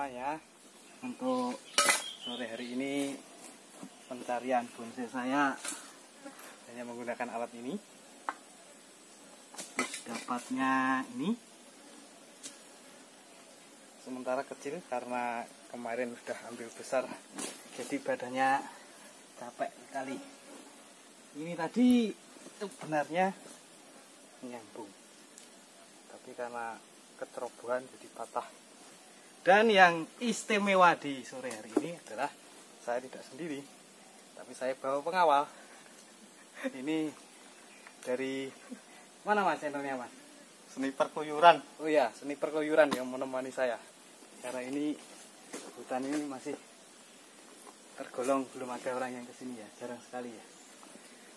semua ya. Untuk sore hari ini pencarian bonsai saya hanya menggunakan alat ini. Dapatnya ini. Sementara kecil karena kemarin sudah ambil besar jadi badannya capek sekali. Ini tadi itu benarnya nyambung. Tapi karena kecerobohan jadi patah dan yang istimewa di sore hari ini adalah saya tidak sendiri tapi saya bawa pengawal. Ini dari mana mas channelnya mas? Sniper keluyuran. oh ya sniper keluyuran yang menemani saya. Karena ini hutan ini masih tergolong belum ada orang yang ke sini ya jarang sekali ya.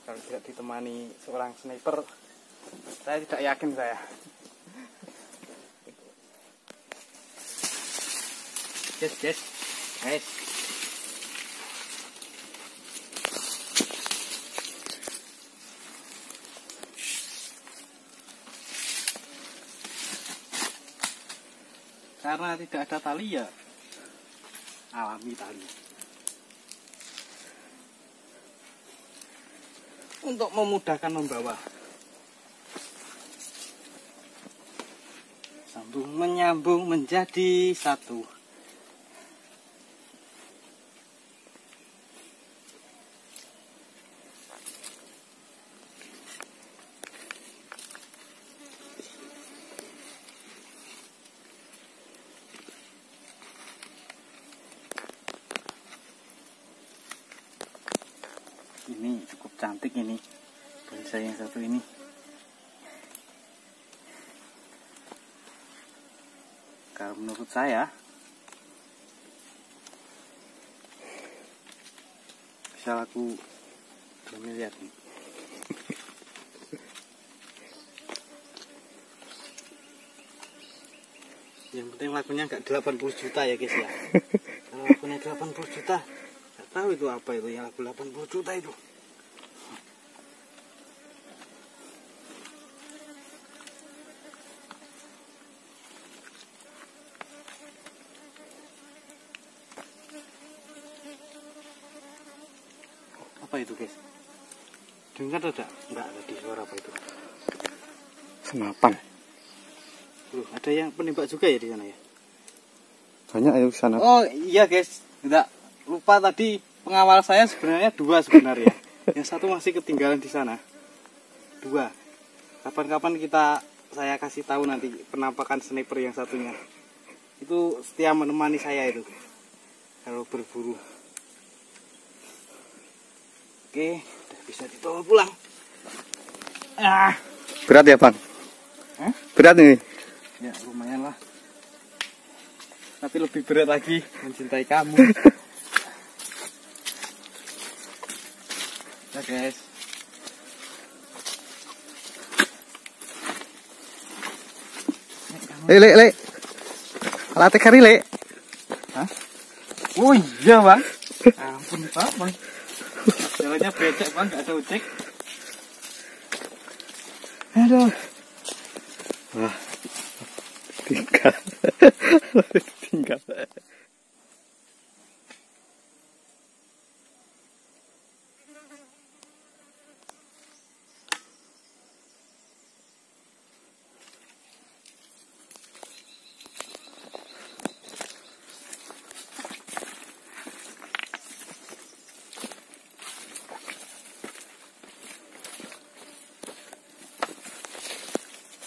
Kalau tidak ditemani seorang sniper saya tidak yakin saya yes yes guys karena tidak ada tali ya alami tali. Untuk memudahkan membawa. Sambung menyambung menjadi satu ini cukup cantik ini. Bonsai yang satu ini. Kalau menurut saya bisa laku 2 miliar nih. Yang penting lakunya nggak 80 juta ya guys ya. Kalau lakunya 80 juta tahu itu apa itu yang laku 80 juta itu. Apa itu guys? Dengar tidak? Enggak tadi suara apa itu. Senapan. Loh, ada yang penembak juga ya di sana ya? Banyak ayo ke sana. Oh iya guys, enggak lupa tadi pengawal saya sebenarnya dua sebenarnya. Yang satu masih ketinggalan di sana. Dua. Kapan-kapan kita saya kasih tahu nanti penampakan sniper yang satunya. Itu setia menemani saya itu. Kalau berburu. Oke, udah bisa dibawa pulang. Ah, Berat ya, Bang? Hah? Berat ini. ya lumayan lah. Tapi lebih berat lagi mencintai kamu. ya guys. Le, le, le. Alatnya kari, le. Oh iya bang. Ampun pak bang. Jalannya becek bang, gak ada ojek. Aduh. Wah. Tinggal.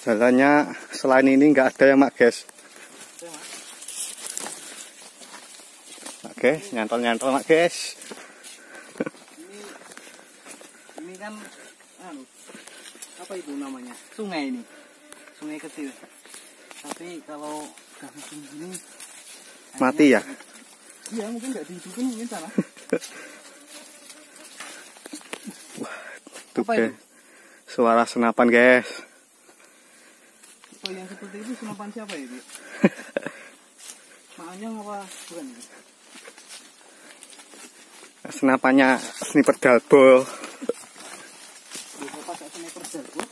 Jalannya selain ini nggak ada ya mak guys. Guys, nyantol-nyantol mak guys. Ini ini kan anu, apa itu namanya? Sungai ini. Sungai kecil. Tapi kalau udah musim gini Mati ya? Iya mungkin nggak dihidupin mungkin sana. Tuh Apa guys. itu? Suara senapan guys. Oh yang seperti itu senapan siapa ya, itu? Makanya apa bukan? Senapannya sniper pakai sniper jago?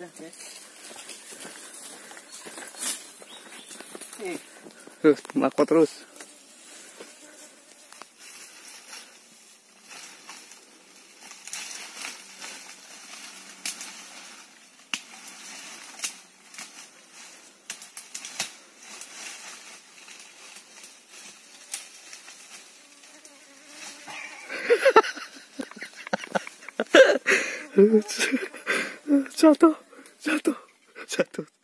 Udah, guys. Eh, Terus, makot terus. Jatuh, jatuh, jatuh.